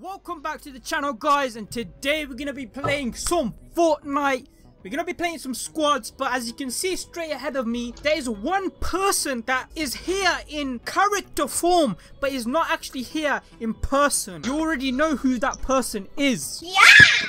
Welcome back to the channel guys and today we're going to be playing some Fortnite. We're going to be playing some squads but as you can see straight ahead of me there is one person that is here in character form but is not actually here in person. You already know who that person is. Yeah!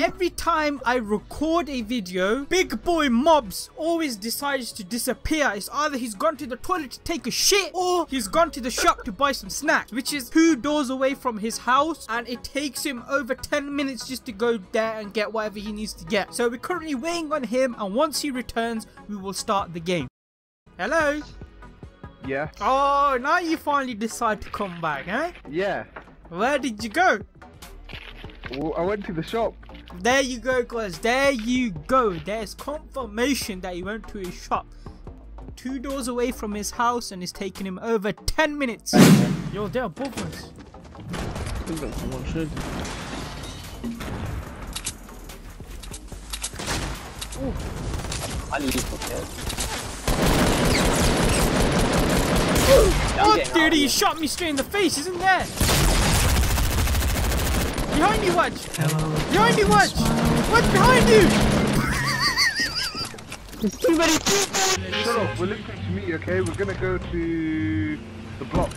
Every time I record a video, big boy Mobz always decides to disappear. It's either he's gone to the toilet to take a shit or he's gone to the shop to buy some snacks, which is two doors away from his house and it takes him over 10 minutes just to go there and get whatever he needs to get. So we're currently waiting on him and once he returns, we will start the game. Hello? Yeah. Oh, now you finally decide to come back, eh? Yeah. Where did you go? Well, I went to the shop. There you go, guys. There you go. There's confirmation that he went to his shop. Two doors away from his house and it's taking him over 10 minutes. Yo, they're above us. Oh, dude, he shot me straight in the face, isn't there? Behind you, watch! Hello. Behind you, watch! What's behind you? There's too many people! Shut up, we're looking to meet, okay? We're gonna go to the block.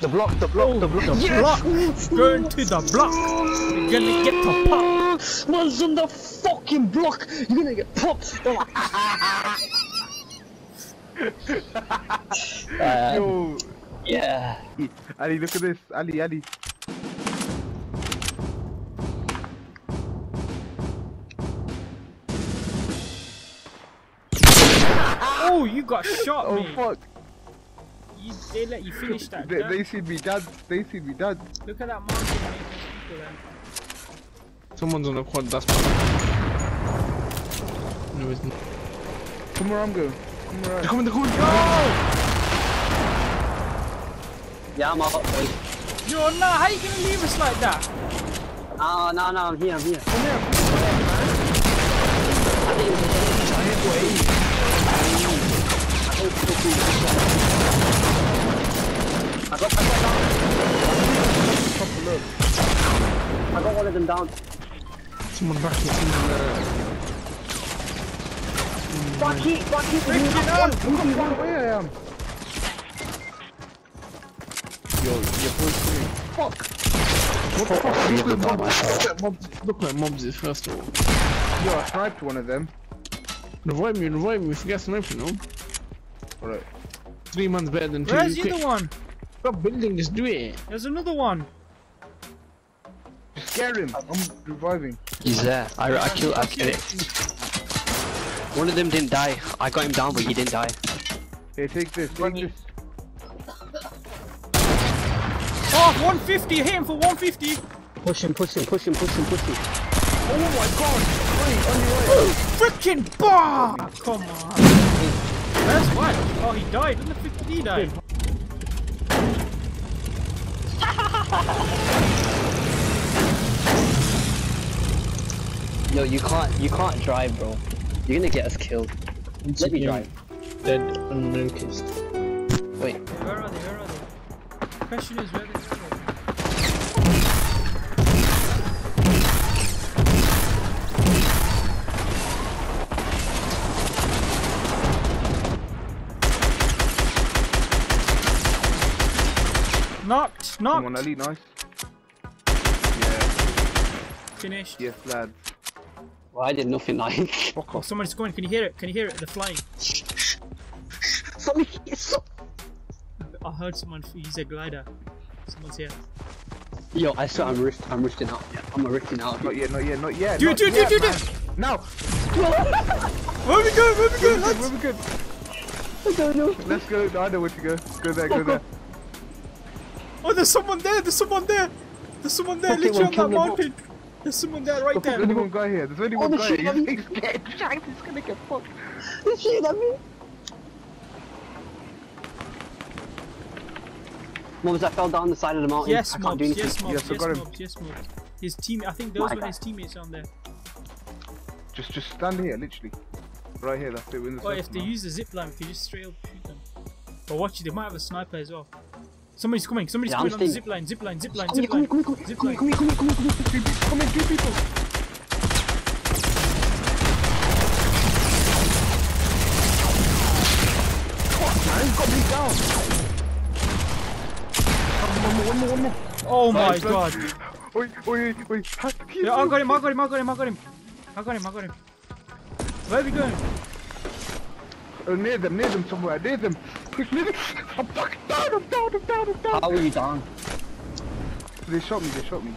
The block, the block, the block. The block! Going to the block! You're gonna get to pop! Man's on the fucking block. You're gonna get popped. uh, Yo, yeah. Ali, look at this. Ali, Ali. Got shot, Oh mate. fuck. You, they let you finish that. They, huh? they see me dead. They see me dead. Look at that mountain making. Someone's on a quad, that's No, it's not. Come where I'm going. Come where They're I'm coming, they're coming! Yeah, I'm up. Wait. Yo, nah, how are you gonna leave us like that? Ah, no, no, I'm here, I'm here. Come here, come here, man. I think it's a giant wave. I got, I got down. Couple look. I got one of them down. Someone back here, someone there. Fuck it, fuck it. Freaking hell! Look how far away I am. Yo, your voice to me. Fuck. What the fuck? Look at Mobz. Look at Mobz. Look at Mobz is first of all. Yo, I sniped one of them. Revive me, revive me, forget sniping, no? Alright. Three months better than two. Where's the other one? Stop building, just do it. There's another one. Scare him. I'm reviving. He's there. I, I killed, I killed it. One of them didn't die. I got him down, but he didn't die. Here, take this. Take Running. this. Ah, oh, 150. Hit him for 150. Push him, push him, push him, push him, push him. Oh my god. Wait, on your way. Freaking bomb! Come on. Where's what? Oh, he died. When the frick did he die? Yo, you can't, you can't drive, bro. You're gonna get us killed. Let me drive. Dead, unnoticed. Wait. Where are they? Where are they? The question is where they are. Knocked, Come on, knocked, Ali, nice. Yeah, finished. yes, lads. Well, I did nothing like. Fuck Oh, off. somebody's going. Can you hear it? Can you hear it? They're flying. Something so I heard someone. He's a glider. Someone's here. Yo, I swear I'm rift, I'm rifting out. I'm a rifting out. Not yet, not yet, not yet. Dude, not dude, yet, dude, dude, man. Now. Where we go? Where we go? We're we're good. I don't know. Let's go. I know where to go. Go there, go there. Oh, there's someone there. There's someone there. There's someone there. Okay, Literally on that kill me, mountain. There's someone there right There's there. only one guy here. There's only one the guy shit, here. Ali. He's, he's getting shanked. He's gonna get fucked. This shit at me. Mobz, I fell down the side of the mountain. Yes, I can't do anything. Yes, Mobz. Yes, I Yes, got him. Mobz. Yes, Mobz. His team. I think those My were guy. his teammates on there. Just, just stand here, literally. Right here. That's it. We're in the Or if they now. use the zip line, we can just straight up shoot them. But watch it. They might have a sniper as well. Somebody's coming. Somebody's Yeah, coming I'm on the staying. zip line. Zip line. Zip line. Come here, Zip come line. here, come here, Zip come here, line. come here, come here, come here, come here. Come in, two people. Man, got me down. One more, one more, one more. Oh my Nice, god. nice. Wait, wait, wait. Yeah, I got him. I got him. I got him. I got him. I got him. I got him. Where are we going? Oh, near them, near them somewhere, near them. Push near them. I'm fucking down, I'm down, I'm down, I'm down. How are you down? They shot me, they shot me.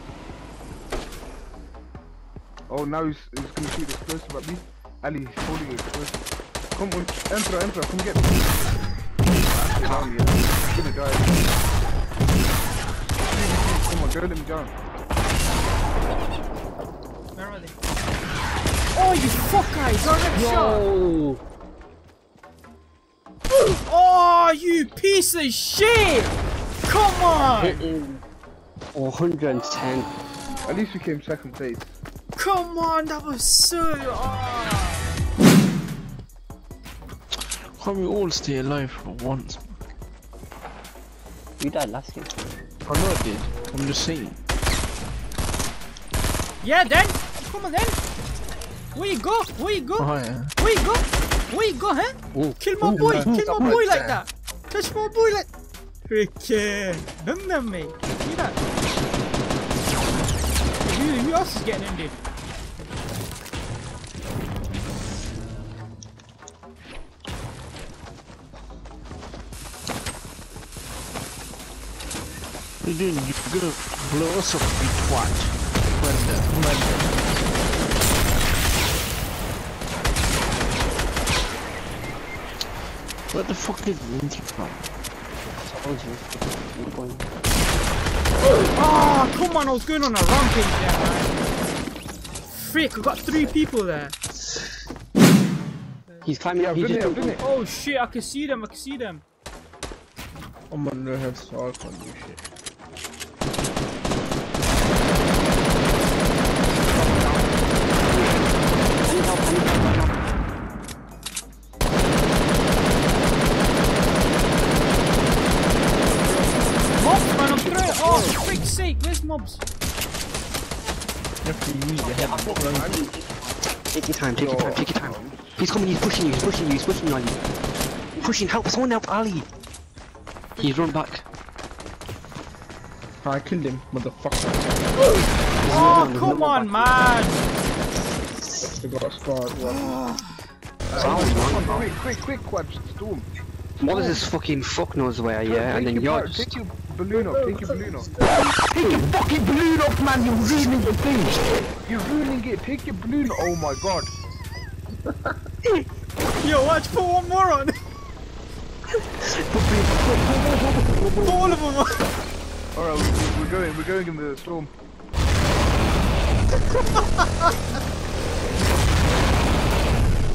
Oh, now he's, he's gonna shoot explosive at me. Ali, he's holding explosive. Come on, Emperor, Emperor, come get me. Actually, down, yeah. I'm gonna die. Come on, don't let me down. Where are they? Oh, you fucker! He's already shot. No. Oh, you piece of shit! Come on! Hitting 110. At least we came second place. Come on, that was so. Oh. Can't we all stay alive for once? You died last game. I know I did. I'm just saying. Yeah, then. Come on, then. Where you go? Where you go? Oh yeah. Where you go? Where you go, huh? Ooh. Kill my Ooh, boy! man. Kill my boy right like that! Touch my boy like. Freaking. None of me. See that? Who, who else is getting ended? You doing? You're gonna blow us up, you twat. When the, when the... Where the fuck did Lindsay from? Told you. You're going. Oh, come on, I was going on a rampage there, man. Frick, I got three people there. He's climbing up. I've He just it. Oh shit, I can see them, I can see them. I'm under head, so I can't do shit. Mobz, man, I'm throwing. Oh, for frick's where's Mobz? You have to use your head. Take your time, take your time, take your time. He's coming, he's pushing you, he's pushing you, he's pushing you, Ali. Pushing, help, someone help Ali. He's run back. I killed him, motherfucker. Oh, come on, man. They got a scar as well. Sound, man. Quick, quick, quick, Quad, storm. What is this fucking fuck knows where, yeah? And then your you're just... Take your balloon off, take your balloon off. Take your fucking balloon off, man, you're ruining the thing! You're ruining it, take your balloon Oh my god. Yo, watch, put one more on. Put all of them on. Alright, we, we're going, we're going in the storm.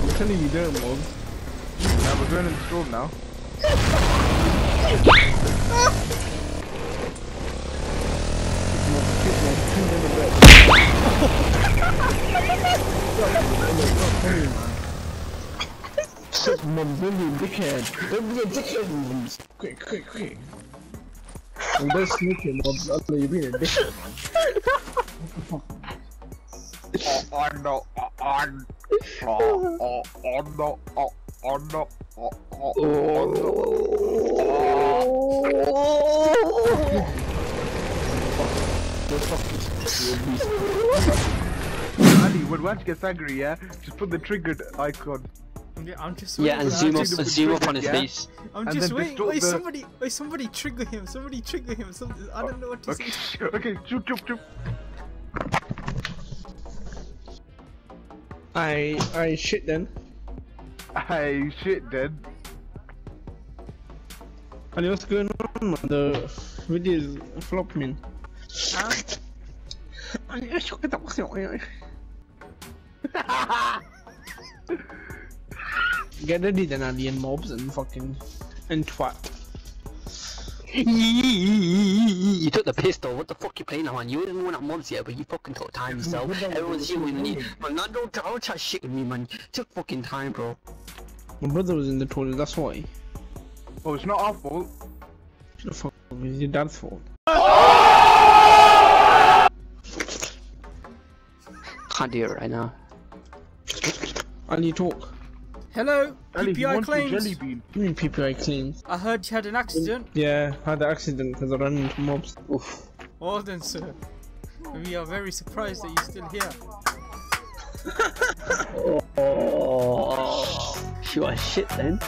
I'm telling you, don't, Mom. Now we're going in the storm now. Mom, don't dickhead. Don't be a dickhead, Mom. Quick, quick, quick. I'm just sneaking, Mom. You're being a dickhead, man. Oh no, oh no, oh oh no, oh oh no, oh oh Ali, when Waj gets angry, yeah, just put the triggered icon. I'm, I'm just Yeah, and zoom up, and zoom up on his Yeah. face. I'm and just waiting. Wait, the- somebody, wait, somebody trigger him. Somebody trigger him. Something. I don't know what to Okay, say. okay, shoot, shoot, shoot. I, I shit then. Hey, shit, then. Ali, what's going on. The video is flopping. Huh? Get ready then, Ali, and Mobz and fucking and twat. You took the pistol. What the fuck you playing now, man? You didn't win at Mobz yet, but you fucking took time, yourself. everyone's you winning you. Man, not don't, don't chat shit with me, man. Took fucking time, bro. My brother was in the toilet, that's why. Oh, it's not our fault. Should've fuck- It's your dad's fault. Oh! Can't do it right now. I Ali, talk. Hello, Ali, PPI wants a jelly claims. bean. You mean PPI cleans? I heard you had an accident. Yeah, I had the accident because I ran into Mobz. Oof. Well then, sir. We are very surprised that you're still here. Oh, she was shit then.